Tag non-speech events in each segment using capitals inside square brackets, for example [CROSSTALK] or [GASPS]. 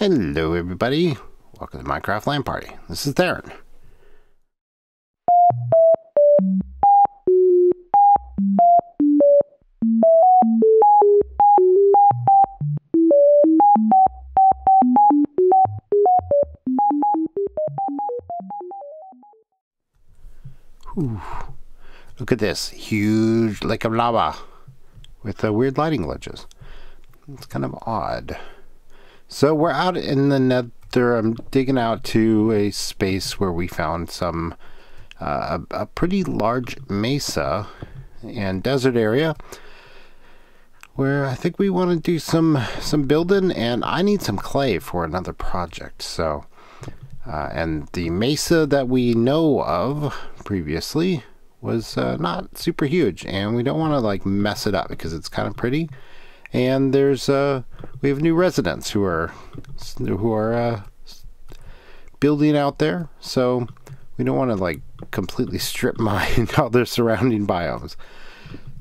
Hello, everybody. Welcome to Minecraft LAN Party. This is Theron. Whew. Look at this huge lake of lava with uh, weird lighting glitches. It's kind of odd. So we're out in the nether. I'm digging out to a space where we found some uh, a, a pretty large mesa and desert area where I think we want to do some some building and I need some clay for another project. So uh, and the mesa that we know of previously was uh, not super huge and we don't want to like mess it up because it's kind of pretty and there's uh we have new residents who are who are uh, building out there. So we don't want to like completely strip [LAUGHS] mine all their surrounding biomes.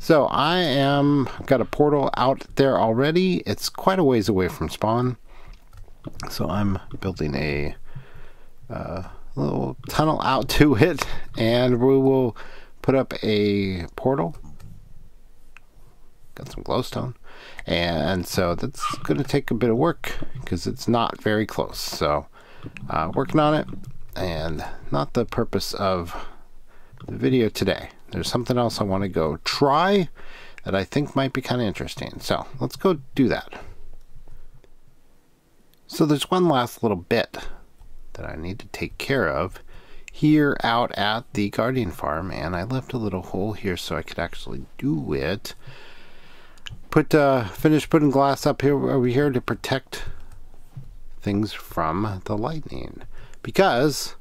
So i am got a portal out there already. It's quite a ways away from spawn. So i'm building a uh, little tunnel out [LAUGHS] to it. And we will put up a portal. Got some glowstone. And so that's going to take a bit of work because it's not very close. So uh, working on it and not the purpose of the video today. There's something else I want to go try that I think might be kind of interesting. So let's go do that. So there's one last little bit that I need to take care of here out at the Guardian Farm, and I left a little hole here so I could actually do it. Put uh, finish putting glass up here over here to protect things from the lightning, because,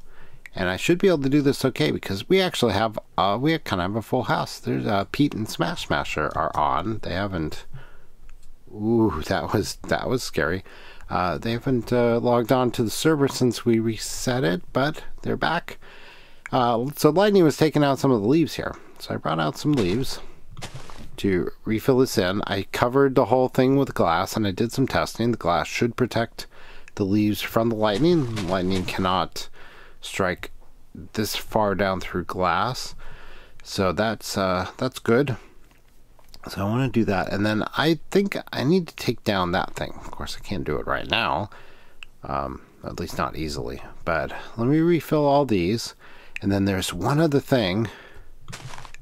and I should be able to do this okay because we actually have uh, we kind of have a full house. There's uh, Pete and Smash Smasher are on. They haven't. Ooh, that was that was scary. Uh, they haven't uh, logged on to the server since we reset it, but they're back. Uh, so Lightning was taking out some of the leaves here. So I brought out some leaves to refill this in. I covered the whole thing with glass and I did some testing. The glass should protect the leaves from the lightning. Lightning cannot strike this far down through glass. So that's uh, that's good. So I want to do that. And then I think I need to take down that thing. Of course, I can't do it right now. Um, at least not easily. But let me refill all these. And then there's one other thing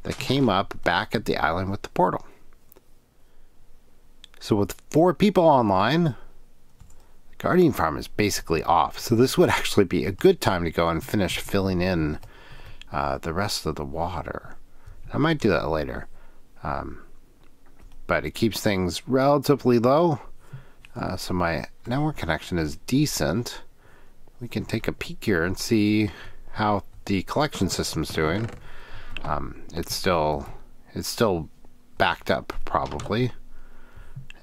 that came up back at the island with the portal. So with four people online, the Guardian Farm is basically off. So this would actually be a good time to go and finish filling in uh, the rest of the water. I might do that later. Um, but it keeps things relatively low. Uh, so my network connection is decent. We can take a peek here and see how the collection system's doing. Um, it's still it's still backed up probably.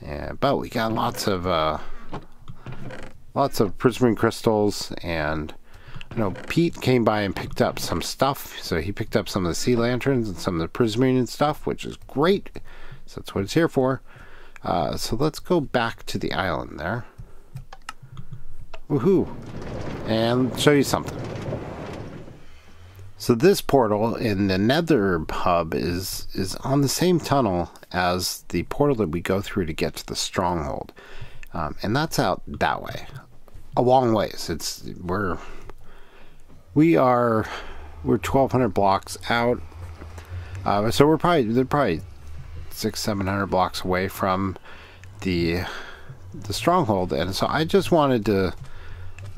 Yeah, but we got lots of uh, lots of prismarine crystals and you know Pete came by and picked up some stuff. So he picked up some of the sea lanterns and some of the prismarine and stuff, which is great. So that's what it's here for. Uh, so let's go back to the island there. Woohoo! And show you something. So this portal in the Nether hub is is on the same tunnel as the portal that we go through to get to the stronghold, um, and that's out that way, a long ways. It's we're we are we're 1,200 blocks out, uh, so we're probably they're probably six seven hundred blocks away from the the stronghold, and so I just wanted to.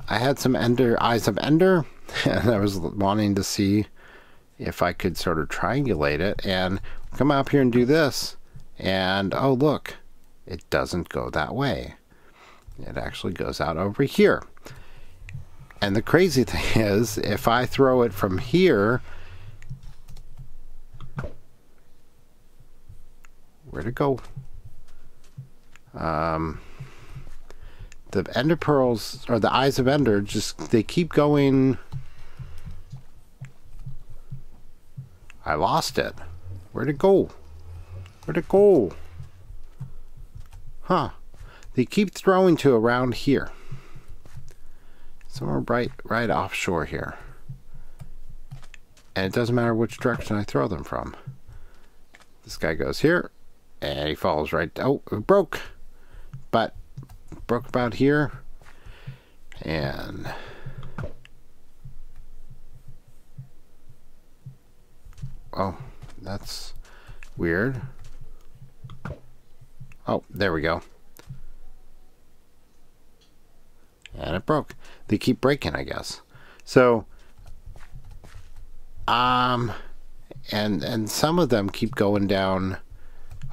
I had some Ender eyes of Ender [LAUGHS] and I was wanting to see if I could sort of triangulate it and come up here and do this. And oh look it doesn't go that way. It actually goes out over here. And the crazy [LAUGHS] thing is if I throw it from here where'd it go? Um the ender pearls or the eyes of ender just they keep going I lost it. Where'd it go? Where'd it go? Huh. They keep throwing to around here. somewhere right right offshore here. And it doesn't matter which direction I throw them from. This guy goes here, and he falls right. Oh, it broke, but broke about here, and oh, that's weird. Oh, there we go. And it broke. They keep breaking, I guess. So, um, and and some of them keep going down.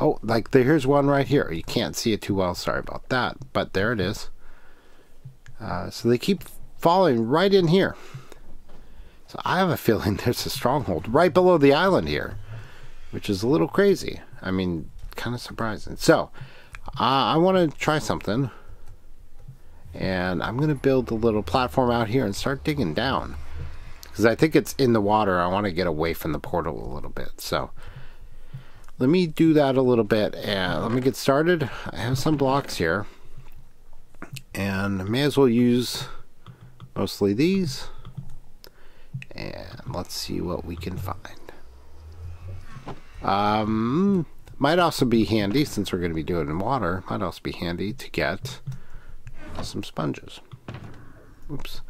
Oh, like the, here's one right here. You can't see it too well. Sorry about that, but there it is. Uh, so they keep falling right in here. So I have a feeling [LAUGHS] there's a stronghold right below the island here, which is a little crazy. I mean, kind of surprising. So uh, I want to try something. And I'm going to build a little platform out here and start digging down. Because I think it's in the water. I want to get away from the portal a little bit. So let me do that a little bit. And let me get started. I have some blocks here. And I may as well use mostly these. And let's see what we can find. Um, might also be handy, since we're going to be doing it in water, might also be handy to get some sponges. Oops.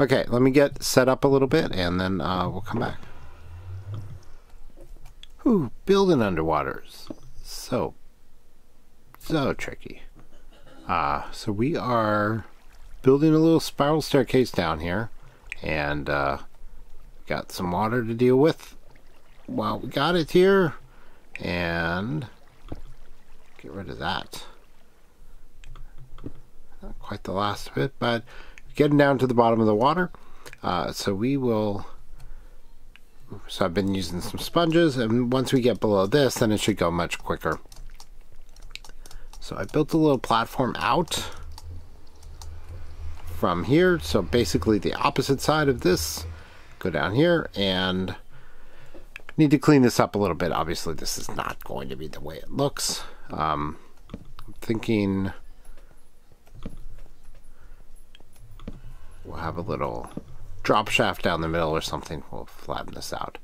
Okay, let me get set up a little bit and then uh, we'll come back. Building underwaters. So, so tricky. Uh, so we are building a little spiral staircase down here and uh, got some water to deal with. Well, we got it here and get rid of that not quite the last of it, but getting down to the bottom of the water. Uh, so we will. So I've been using some sponges, and once we get below this, then it should go much quicker. So I built a little platform out from here. So basically the opposite side of this. Go down here and need to clean this up a little bit. Obviously, this is not going to be the way it looks. Um, I'm thinking we'll have a little drop shaft down the middle or something. We'll flatten this out.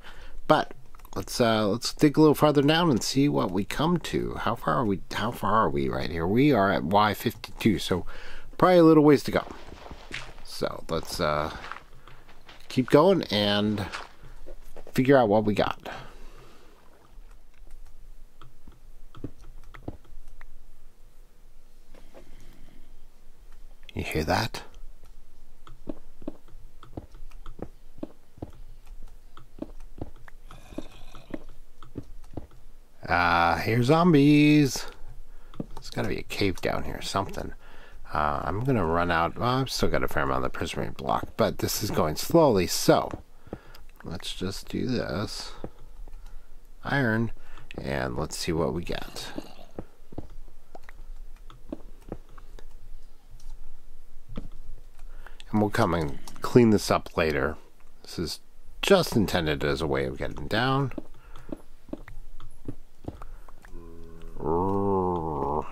But let's uh, let's dig a little farther down and see what we come to. How far are we? How far are we right here? We are at Y52, so probably a little ways to go. So let's uh, keep going and figure out what we got. You hear that? Here zombies. There's got to be a cave down here, something. Uh, I'm going to run out. Well, I've still got a fair amount of the prismarine block, but this is going slowly. So, let's just do this. Iron, and let's see what we get. And we'll come and clean this up later. This is just intended as a way of getting down. Your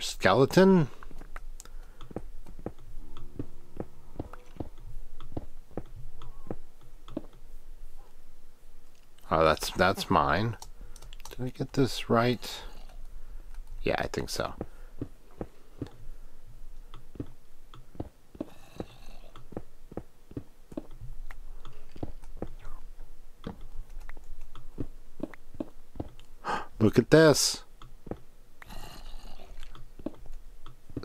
skeleton. Oh, that's that's mine. Did I get this right? Yeah, I think so. Look at this.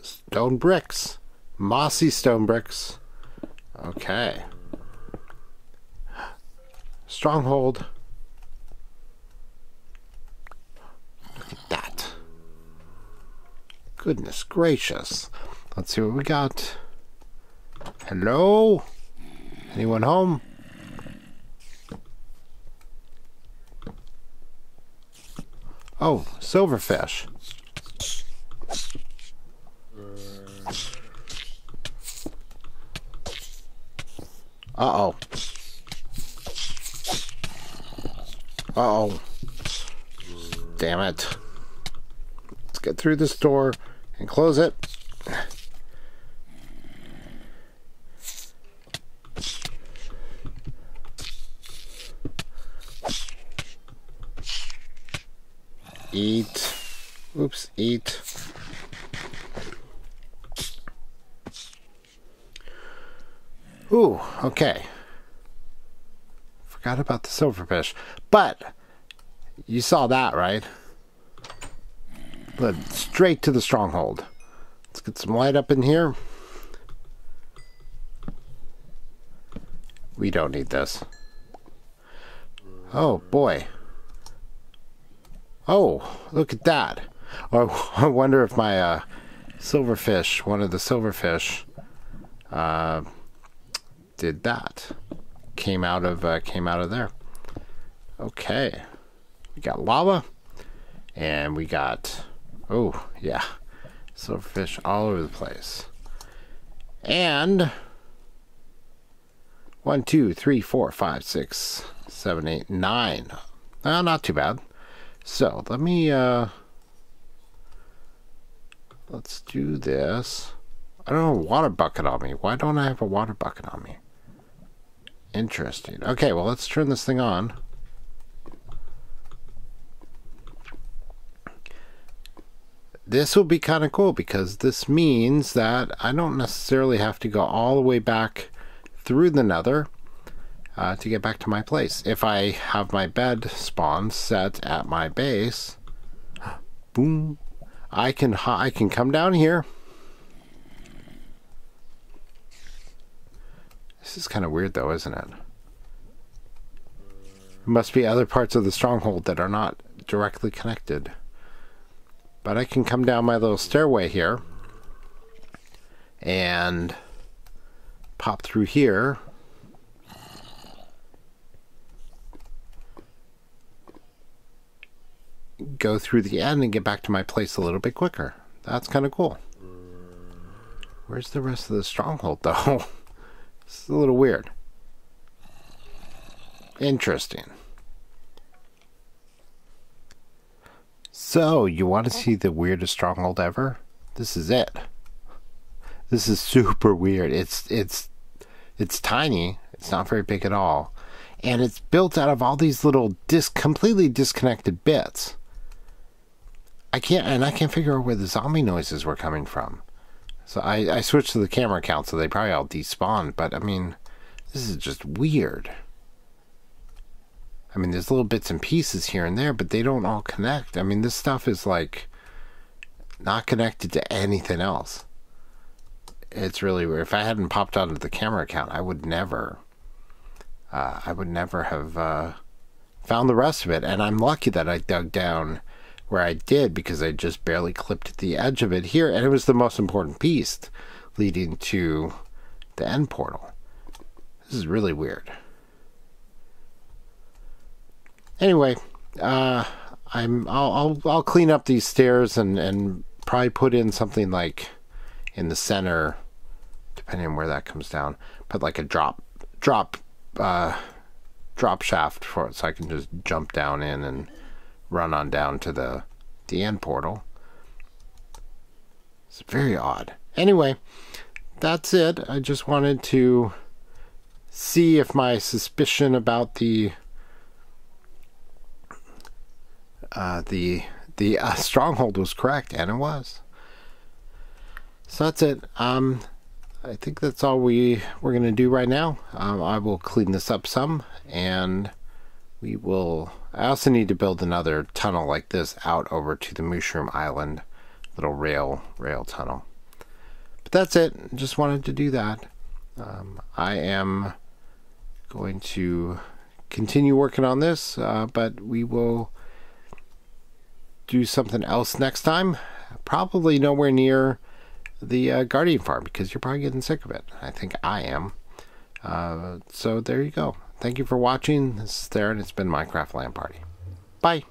Stone bricks. Mossy stone bricks. Okay. Stronghold. Look at that. Goodness gracious. Let's see what we got. Hello? Anyone home? Oh, silverfish. Uh-oh. Uh-oh. damn it. Let's get through this door and close it. Eat. Oops, eat. Ooh, okay. Forgot about the silverfish. But you saw that, right? But straight to the stronghold. Let's get some light up in here. We don't need this. Oh, boy. Oh, look at that. Oh, [LAUGHS] I wonder if my uh, silverfish, one of the silverfish, uh, did that. Came out of uh, came out of there. Okay, we got lava, and we got oh yeah, silverfish all over the place. And one, two, three, four, five, six, seven, eight, nine. Uh, not too bad. So let me uh let's do this. I don't have a water bucket on me. Why don't I have a water bucket on me? Interesting. Okay, well let's turn this thing on. This will be kind of cool because this means that I don't necessarily have to go all the way back through the nether uh, to get back to my place. If I have my bed spawn set at my base, [GASPS] boom, I can I can come down here. This is kind of weird though, isn't it? There must be other parts of the stronghold that are not directly connected. But I can come down my little stairway here and pop through here go through the end and get back to my place a little bit quicker. That's kind of cool. Where's the rest of the stronghold, [LAUGHS] though? it's a little weird. Interesting. So, you want to oh. see the weirdest stronghold ever? This is it. This is super weird. It's it's it's tiny. It's not very big at all. And it's built out of all these little dis completely disconnected bits. I can't, and I can't figure out where the zombie noises were coming from. So I, I switched to the camera count, so they probably all despawned. But I mean, this is just weird. I mean, there's little bits and pieces here and there, but they don't all connect. I mean, this stuff is like not connected to anything else. It's really weird. If I hadn't popped onto the camera account, I would never, uh, I would never have uh, found the rest of it. And I'm lucky that I dug down where I did because I just barely clipped the edge of it here, and it was the most important piece leading to the end portal. This is really weird. Anyway, uh, I'm I'll, I'll I'll clean up these stairs and and probably put in something like in the center, depending on where that comes down. Put like a drop drop uh, drop shaft for it, so I can just jump down in and run on down to the the end portal. It's very odd. Anyway, that's it. I just wanted to see if my suspicion about the uh, the the uh, [LAUGHS] stronghold was correct, and it was. So that's it. Um, I think that's all we we're gonna do right now. Um, I will clean this up some, and we will I also need to build another tunnel like this out over to the Mushroom Island little rail rail tunnel. But that's it. Just wanted to do that. Um, I am going to continue working on this, uh, but we will do something else next time. Probably nowhere near the uh, Guardian Farm because you're probably getting sick of it. I think I am. Uh, so there you go. Thank you for watching. This is Theron. It's been Minecraft LAN Party. Bye.